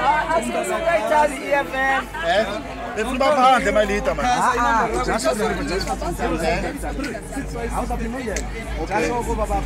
Det är från bara han, det är mig lite men. Ja, ja.